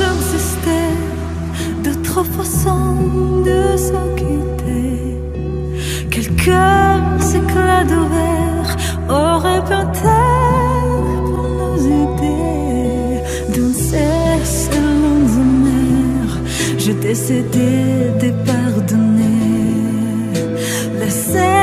leur système façons de se quitter. Quelqu'un s'éclate ouvert aurait peut-être pour nous dans ces longues mers. J'ai décidé de pardonner. Laissez